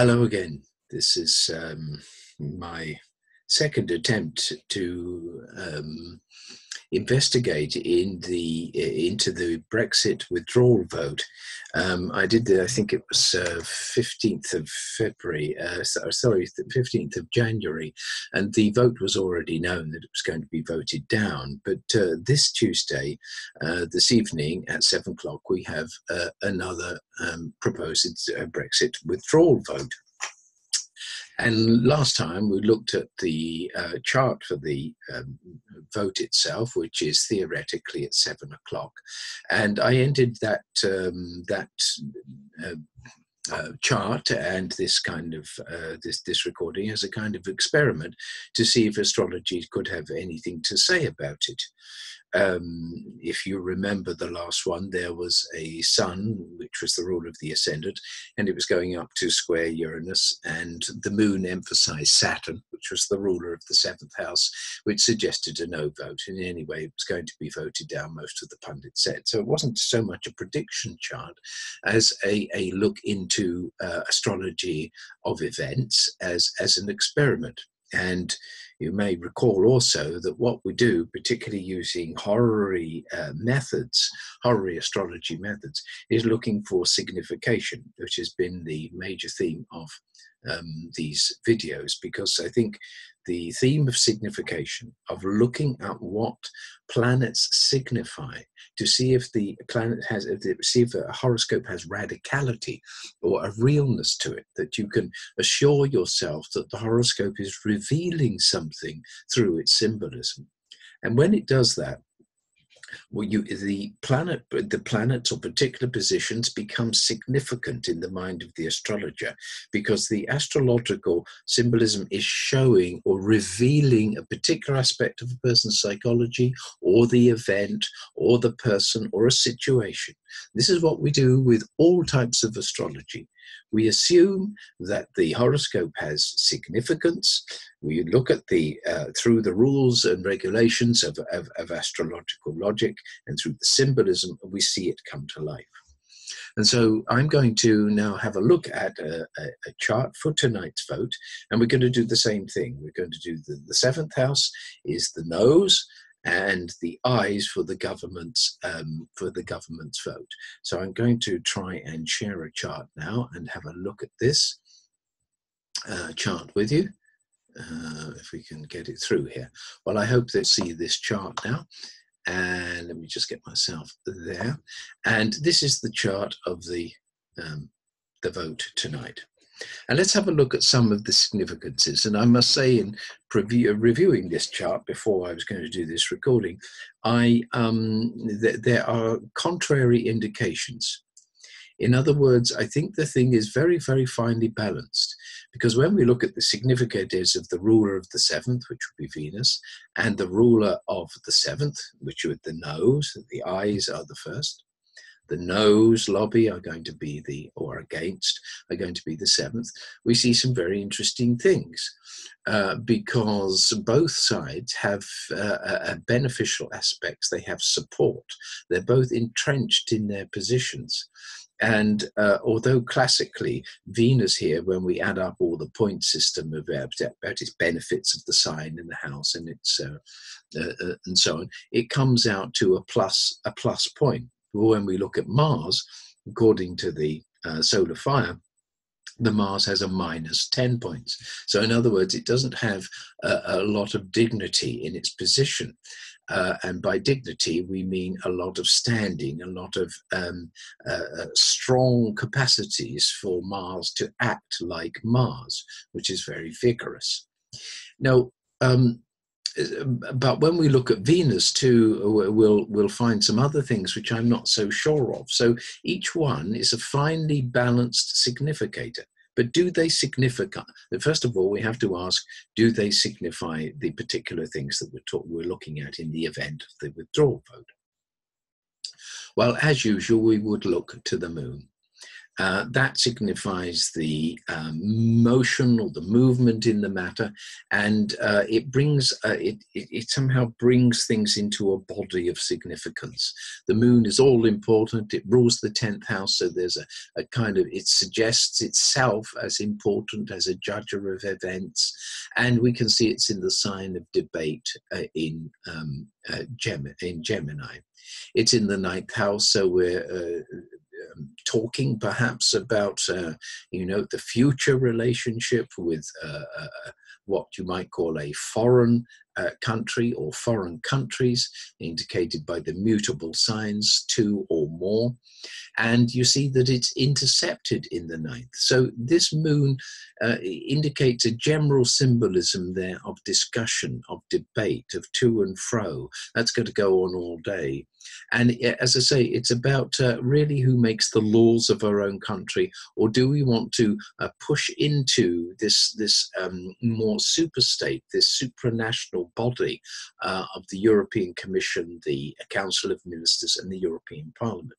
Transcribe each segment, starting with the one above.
Hello again. This is um, my second attempt to um, investigate in the into the Brexit withdrawal vote. Um, I did, the, I think it was uh, fifteenth of February, uh, sorry, fifteenth of January, and the vote was already known that it was going to be voted down. But uh, this Tuesday, uh, this evening at seven o'clock, we have uh, another um, proposed uh, Brexit withdrawal vote. And last time we looked at the uh, chart for the um, vote itself, which is theoretically at seven o'clock, and I ended that um, that. Uh, uh, chart and this kind of uh, this this recording as a kind of experiment to see if astrology could have anything to say about it um, if you remember the last one, there was a sun, which was the rule of the ascendant, and it was going up to square Uranus, and the moon emphasized Saturn, which was the ruler of the seventh house, which suggested a no vote. And anyway, it was going to be voted down, most of the pundits said. So it wasn't so much a prediction chart as a, a look into uh, astrology of events as, as an experiment. And you may recall also that what we do, particularly using horary uh, methods, horary astrology methods, is looking for signification, which has been the major theme of um, these videos, because I think the theme of signification, of looking at what planets signify to see if the planet has, if the, see if a horoscope has radicality or a realness to it, that you can assure yourself that the horoscope is revealing something through its symbolism. And when it does that, well, you, the planet, the planets or particular positions become significant in the mind of the astrologer because the astrological symbolism is showing or revealing a particular aspect of a person's psychology or the event or the person or a situation. This is what we do with all types of astrology. We assume that the horoscope has significance. We look at the uh, through the rules and regulations of, of, of astrological logic and through the symbolism, we see it come to life. And so I'm going to now have a look at a, a, a, chart for tonight's vote, and we're going to do the same thing. We're going to do the, the seventh house is the noes, and the ayes for the government's um, for the government's vote. So I'm going to try and share a chart now and have a look at this uh, chart with you. Uh, if we can get it through here. Well, I hope they see this chart now. And let me just get myself there. And this is the chart of the um, the vote tonight. And let's have a look at some of the significances. And I must say, in preview, reviewing this chart before I was going to do this recording, I um, th there are contrary indications. In other words, I think the thing is very, very finely balanced because when we look at the significators of the ruler of the seventh, which would be Venus, and the ruler of the seventh, which would the noes, the ayes are the first, the noes lobby are going to be the, or against, are going to be the seventh, we see some very interesting things uh, because both sides have uh, beneficial aspects. They have support. They're both entrenched in their positions. And uh, although classically Venus here, when we add up all the point system of about its benefits of the sign in the house and its uh, uh, uh, and so on, it comes out to a plus a plus point when we look at Mars, according to the uh, solar fire, the Mars has a minus 10 points. So, in other words, it doesn't have a, a lot of dignity in its position. Uh, and by dignity, we mean a lot of standing, a lot of um, uh, uh strong capacities for Mars to act like Mars, which is very vigorous. Now, um, but when we look at Venus too, we'll we'll find some other things which I'm not so sure of. So each one is a finely balanced significator. But do they signify? First of all, we have to ask: Do they signify the particular things that we're talk, we're looking at in the event of the withdrawal vote? Well, as usual, we would look to the moon. Uh, that signifies the um, motion or the movement in the matter, and uh, it brings uh, it, it, it, somehow brings things into a body of significance. The moon is all important; it rules the tenth house, so there's a, a kind of it suggests itself as important as a judger of events, and we can see it's in the sign of debate uh, in um, uh, Gem- in Gemini. It's in the ninth house, so we're talking perhaps about, uh, you know, the future relationship with uh, uh, what you might call a foreign uh, country or foreign countries, indicated by the mutable signs two or more. And you see that it's intercepted in the ninth. So this moon uh, indicates a general symbolism there of discussion, of debate, of to and fro. That's going to go on all day. And as I say, it's about uh, really who makes the laws of our own country, or do we want to uh, push into this this um, more super state, this supranational body uh, of the European Commission, the Council of Ministers, and the European Parliament?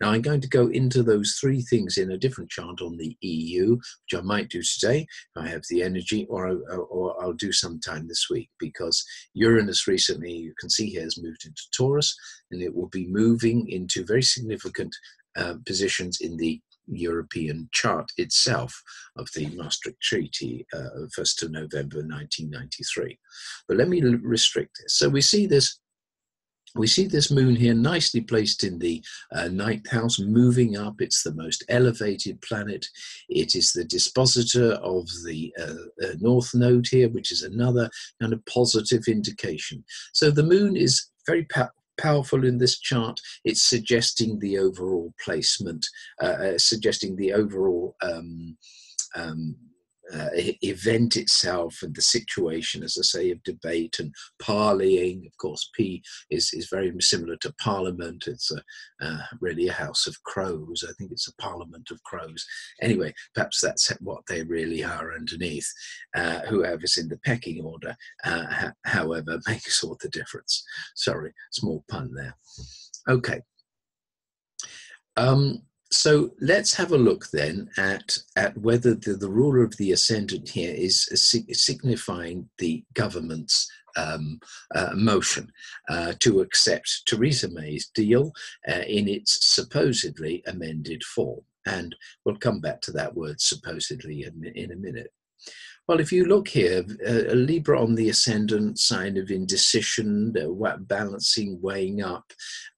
Now, I'm going to go into those three things in a different chart on the EU, which I might do today if I have the energy, or, or I'll do sometime this week because Uranus recently, you can see here, has moved into Taurus and it will be moving into very significant uh, positions in the European chart itself of the Maastricht Treaty, uh, 1st of November 1993. But let me restrict this. So we see this we see this moon here nicely placed in the uh, ninth house, moving up. It's the most elevated planet. It is the dispositor of the uh, uh, north node here, which is another kind of positive indication. So the moon is very powerful in this chart. It's suggesting the overall placement, uh, uh, suggesting the overall um, um, uh, event itself and the situation, as I say, of debate and parleying. Of course, P is, is very similar to Parliament. It's a, uh, really a house of crows. I think it's a Parliament of crows. Anyway, perhaps that's what they really are underneath. Uh, whoever's in the pecking order, uh, however, makes all the difference. Sorry, small pun there. Okay. Um, so let's have a look then at, at whether the, the ruler of the ascendant here is signifying the government's um, uh, motion uh, to accept Theresa May's deal uh, in its supposedly amended form. And we'll come back to that word supposedly in, in a minute. Well, if you look here, uh, Libra on the ascendant, sign of indecision, uh, balancing, weighing up,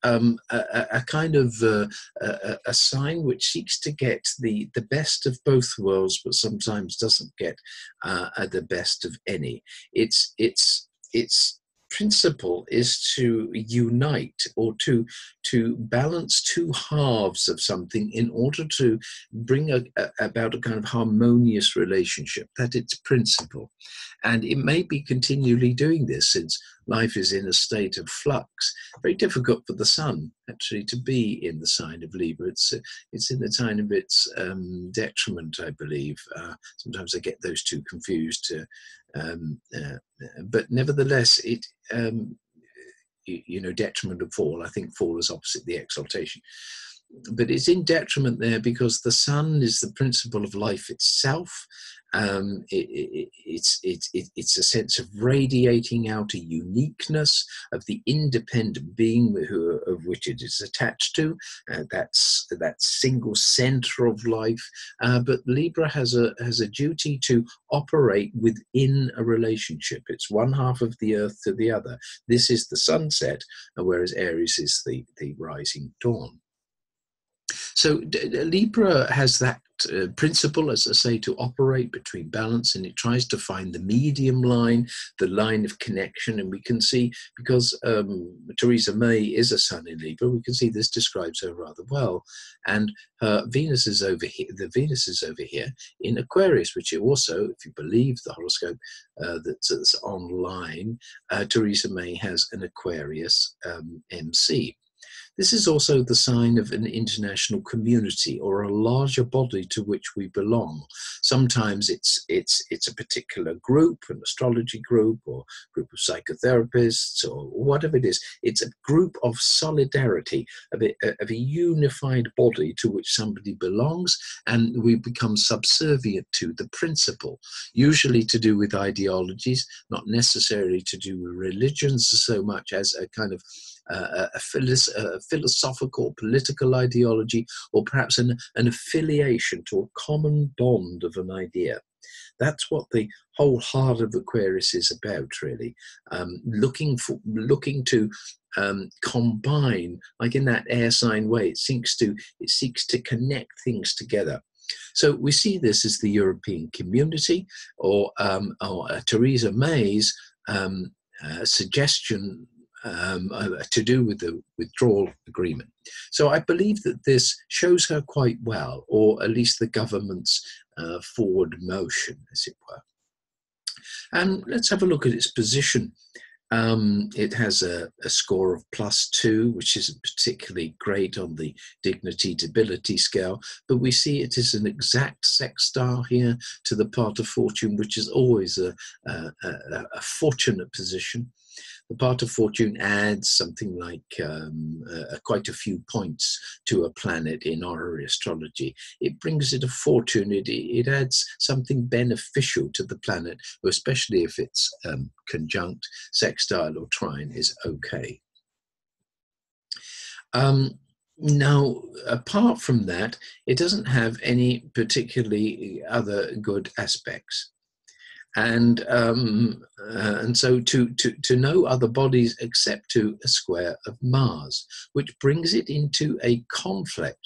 um, a, a, kind of uh, a, a, sign which seeks to get the, the best of both worlds, but sometimes doesn't get uh, the best of any. It's it's it's principle is to unite or to to balance two halves of something in order to bring a, a, about a kind of harmonious relationship. That its principle. And it may be continually doing this since life is in a state of flux. Very difficult for the sun actually to be in the sign of libra. It's it's in the sign of its um, detriment i believe. Uh, sometimes i get those two confused uh, um, uh, but nevertheless, it um, you, you, know detriment of fall. I think fall is opposite the exaltation, but it's in detriment there because the sun is the principle of life itself, um, it, it, it's, it, it's a sense of radiating out a uniqueness of the independent being who, of which it is attached to. Uh, that's that single center of life. Uh, but Libra has a has a duty to operate within a relationship. It's one half of the earth to the other. This is the sunset, whereas Aries is the the rising dawn. So Libra has that uh, principle, as I say, to operate between balance, and it tries to find the medium line, the line of connection. And we can see, because um, Theresa May is a sun in Libra, we can see this describes her rather well. And her Venus is over here, the Venus is over here in Aquarius, which also, if you believe the horoscope uh, that's, that's, online, uh, Theresa May has an Aquarius um, MC. This is also the sign of an international community or a larger body to which we belong. Sometimes it's it's it's a particular group, an astrology group or group of psychotherapists or whatever it is. It's a group of solidarity, of a, of a unified body to which somebody belongs, and we become subservient to the principle, usually to do with ideologies, not necessarily to do with religions so much as a kind of uh, a, a, philosophical, political ideology, or perhaps an, an affiliation to a common bond of an idea. That's what the whole heart of Aquarius is about, really. Um, looking for, looking to um, combine, like in that air sign way, it seeks to it seeks to connect things together. So we see this as the European community, or, um, or uh, Theresa May's um, uh, suggestion um, uh, to do with the withdrawal agreement. So I believe that this shows her quite well, or at least the government's uh, forward motion, as it were. And let's have a look at its position. Um, it has a, a, score of plus two, which isn't particularly great on the dignity debility scale, but we see it is an exact sextile here to the part of fortune, which is always a, a, a fortunate position. The part of fortune adds something like um, uh, quite a few points to a planet in horary astrology. It brings it a fortune, it, it adds something beneficial to the planet, especially if it's um, conjunct, sextile, or trine is okay. Um, now, apart from that, it doesn't have any particularly other good aspects and um, uh, and so to, to to no other bodies except to a square of Mars, which brings it into a conflict.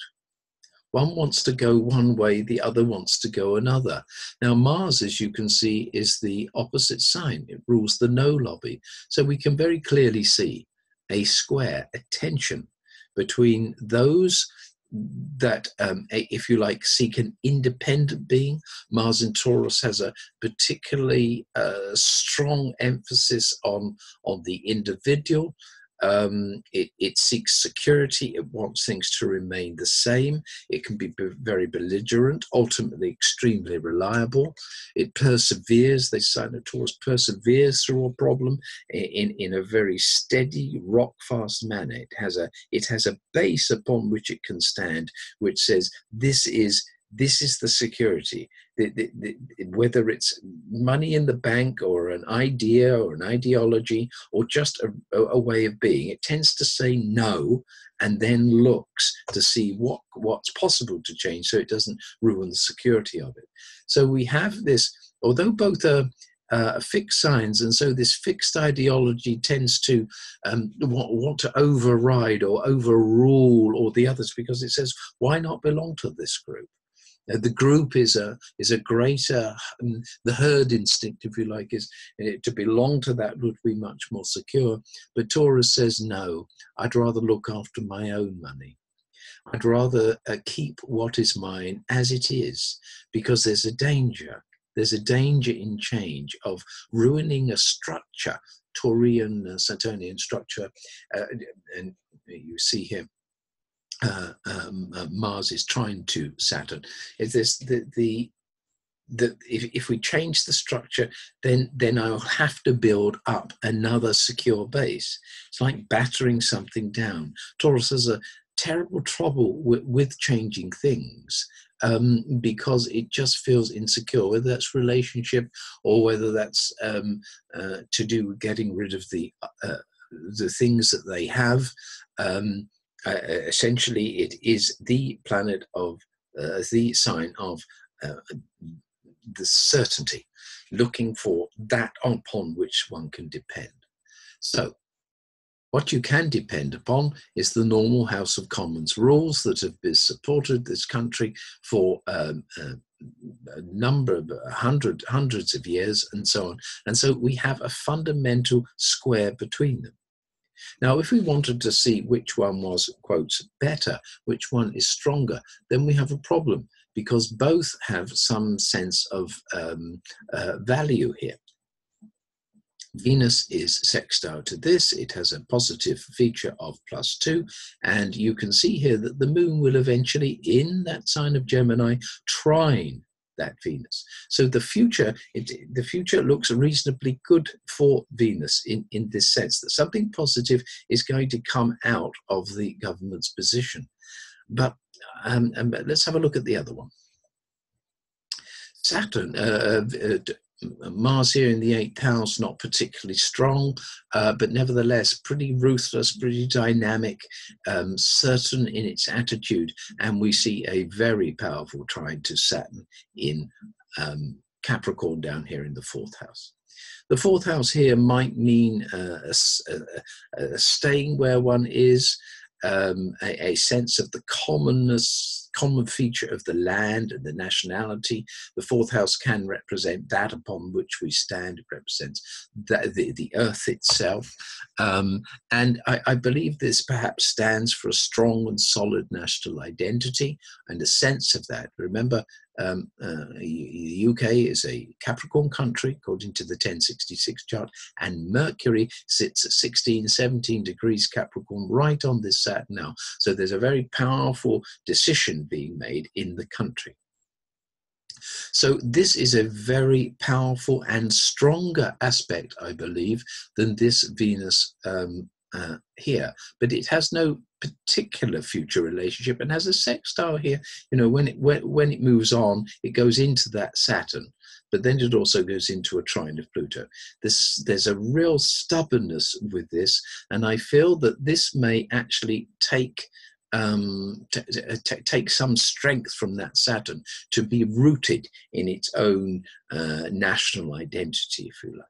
One wants to go one way, the other wants to go another. Now, Mars, as you can see, is the opposite sign. It rules the no lobby. So we can very clearly see a square, a tension between those that, um, if you like, seek an independent being. Mars in Taurus has a particularly uh, strong emphasis on, on the individual, um, it, it, seeks security. It wants things to remain the same. It can be very belligerent, ultimately extremely reliable. It perseveres. The sign of Taurus perseveres through a problem in, in a very steady, rock fast manner. It has a it has a base upon which it can stand, which says this is this is the security. The, the, the, whether it's money in the bank or an idea or an ideology or just a, a, way of being, it tends to say no and then looks to see what, what's possible to change so it doesn't ruin the security of it. So we have this, although both are uh, fixed signs, and so this fixed ideology tends to um, want, want, to override or overrule all the others because it says, why not belong to this group? Uh, the group is a is a greater um, the herd instinct, if you like, is uh, to belong to that would be much more secure. But Taurus says no. I'd rather look after my own money. I'd rather uh, keep what is mine as it is, because there's a danger. There's a danger in change of ruining a structure, Taurian, uh, Saturnian structure, uh, and you see here uh, um, uh, Mars is trine to Saturn. Is this the the if, if we change the structure, then then I'll have to build up another secure base. It's like battering something down. Taurus has a terrible trouble with, with changing things um, because it just feels insecure, whether that's relationship or whether that's um, uh, to do with getting rid of the uh, the things that they have. Um, uh, essentially it is the planet of uh, the sign of uh, the certainty, looking for that upon which one can depend. So, what you can depend upon is the normal House of Commons rules that have been supported this country for um, uh, a number of hundred, hundreds of years and so on. And so we have a fundamental square between them. Now, if we wanted to see which one was, quotes, better, which one is stronger, then we have a problem because both have some sense of um, uh, value here. Venus is sextile to this. It has a positive feature of plus two. And you can see here that the moon will eventually, in that sign of Gemini, trine that Venus. So the future, it, the future looks reasonably good for Venus in, in this sense that something positive is going to come out of the government's position. But um, um, let's have a look at the other one. Saturn, uh, uh, Mars here in the eighth house, not particularly strong, uh, but nevertheless pretty ruthless, pretty dynamic, um, certain in its attitude. And we see a very powerful trine to Saturn in um, Capricorn down here in the fourth house. The fourth house here might mean uh, a, a, staying where one is, um, a, a, sense of the commonness, common feature of the land and the nationality. The fourth house can represent that upon which we stand. It represents the, the, the earth itself. Um, and I, I, believe this perhaps stands for a strong and solid national identity and a sense of that. Remember, um, uh, the UK is a Capricorn country, according to the 1066 chart, and Mercury sits at 16, 17 degrees Capricorn right on this Saturn now. So there's a very powerful decision being made in the country. So this is a very powerful and stronger aspect, I believe, than this Venus um, uh, here. But it has no particular future relationship and has a sextile here. You know, when it when, when it moves on, it goes into that Saturn, but then it also goes into a trine of Pluto. This there's a real stubbornness with this, and I feel that this may actually take um, t- t- take some strength from that Saturn to be rooted in its own uh, national identity, if you like.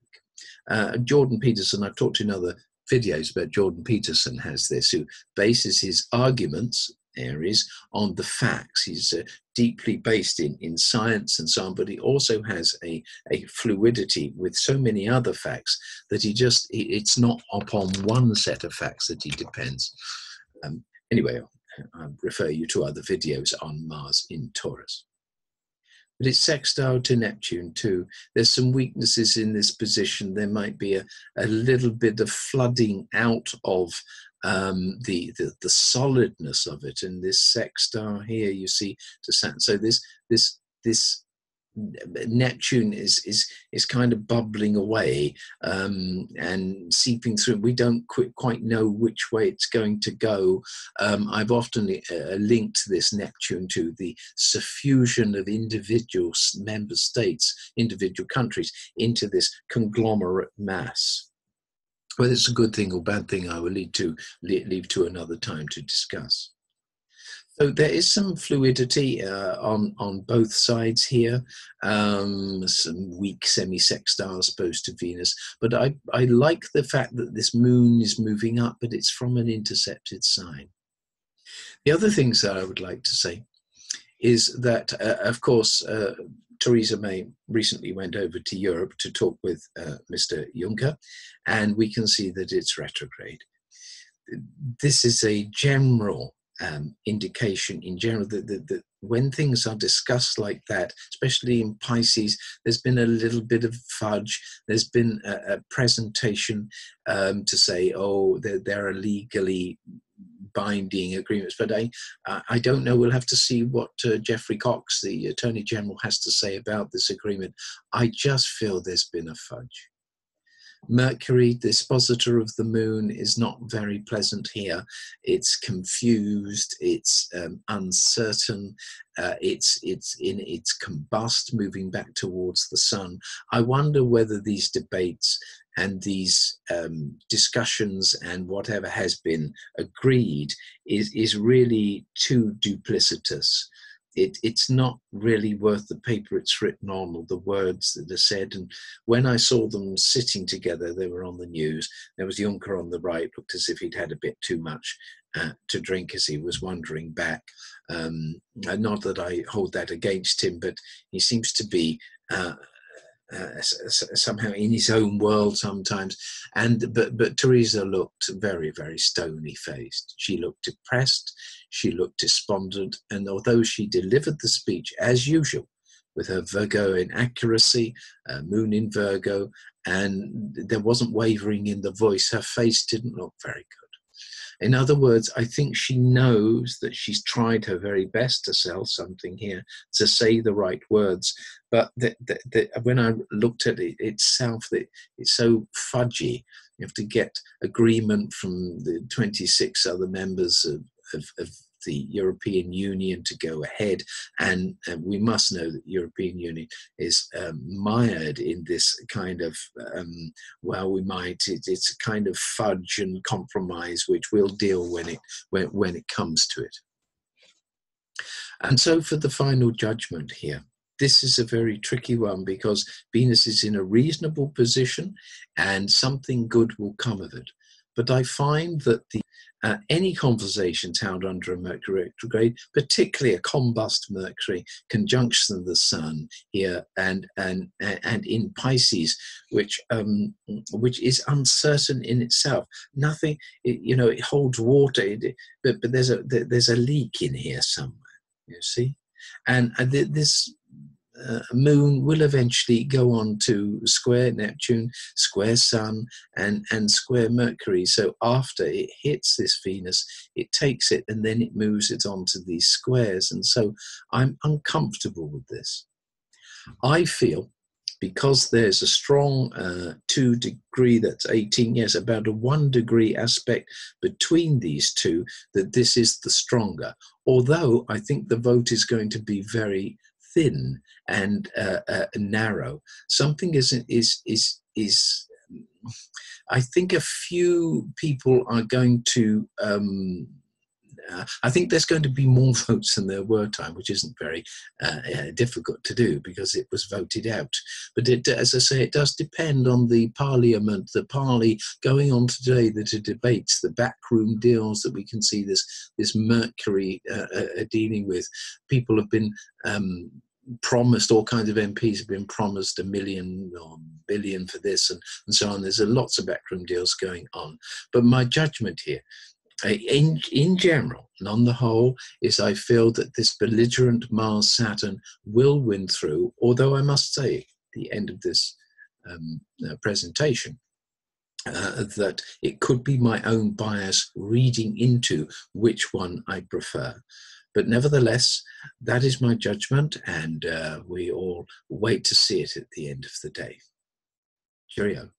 Uh, Jordan Peterson, I've talked to another videos about Jordan Peterson has this, who bases his arguments Aries, on the facts. He's uh, deeply based in, in science and so on, but he also has a, a fluidity with so many other facts that he just, it's not upon one set of facts that he depends. Um, anyway, I'll refer you to other videos on Mars in Taurus but it's sextile to Neptune too. There's some weaknesses in this position. There might be a, a little bit of flooding out of um, the, the, the solidness of it. And this sextile here, you see, to Saturn. So this this this Neptune is is is kind of bubbling away um, and seeping through. We don't quite, quite know which way it's going to go. Um, I've often uh, linked this Neptune to the suffusion of individual member states, individual countries, into this conglomerate mass. Whether it's a good thing or bad thing, I will leave to leave to another time to discuss. So there is some fluidity uh, on on both sides here. Um, some weak semi-sextile opposed to Venus, but I I like the fact that this moon is moving up, but it's from an intercepted sign. The other things that I would like to say is that, uh, of course, uh, Theresa May recently went over to Europe to talk with uh, Mr. Juncker, and we can see that it's retrograde. This is a general um, indication in general that, that, that, when things are discussed like that, especially in Pisces, there's been a little bit of fudge. There's been a, a presentation um, to say, oh, there, there are legally binding agreements. But I, I don't know. We'll have to see what uh, Geoffrey Cox, the Attorney General, has to say about this agreement. I just feel there's been a fudge. Mercury, the dispositor of the moon, is not very pleasant here. It's confused, it's um, uncertain, uh, it's, it's in its combust, moving back towards the sun. I wonder whether these debates and these um, discussions and whatever has been agreed is, is really too duplicitous it, it's not really worth the paper it's written on or the words that are said. And when I saw them sitting together, they were on the news. There was Juncker on the right, looked as if he'd had a bit too much uh, to drink as he was wandering back. Um, not that I hold that against him, but he seems to be. Uh, uh, somehow in his own world sometimes and but but Theresa looked very very stony faced she looked depressed she looked despondent, and although she delivered the speech as usual, with her Virgo in accuracy, uh, moon in Virgo, and there wasn't wavering in the voice. Her face didn't look very. In other words, I think she knows that she's tried her very best to sell something here, to say the right words. But the, the, the, when I looked at it itself, it's so fudgy. You have to get agreement from the 26 other members of, of, of the European Union to go ahead. And uh, we must know that the European Union is um, mired in this kind of, um, well, we might, it, it's a kind of fudge and compromise, which we'll deal when it, when, when it comes to it. And so for the final judgment here, this is a very tricky one because Venus is in a reasonable position and something good will come of it. But I find that the uh, any conversations held under a Mercury retrograde, particularly a combust Mercury conjunction of the Sun here and and and in Pisces, which um, which is uncertain in itself. Nothing, it, you know, it holds water, it, but but there's a there's a leak in here somewhere. You see, and, and this uh, moon will eventually go on to square Neptune, square Sun, and, and square Mercury. So after it hits this Venus, it takes it and then it moves it onto these squares. And so I'm uncomfortable with this. I feel because there's a strong uh, two degree that's 18 yes about a one degree aspect between these two that this is the stronger although i think the vote is going to be very thin and uh, uh, narrow. Something is is is is. I think a few people are going to. Um, uh, I think there's going to be more votes than there were time, which isn't very uh, uh, difficult to do because it was voted out. But it, as I say, it does depend on the parliament, the parley going on today, the, the debates, the backroom deals that we can see this this Mercury uh, dealing with. People have been um, promised all kinds of MPs have been promised a million or billion for this and, and so on. There's a lots of backroom deals going on. But my judgment here, uh, in, in general and on the whole, is I feel that this belligerent Mars Saturn will win through, although I must say, at the end of this um, uh, presentation, uh, that it could be my own bias reading into which one I prefer. But nevertheless, that is my judgment, and uh, we all wait to see it at the end of the day. Cheerio.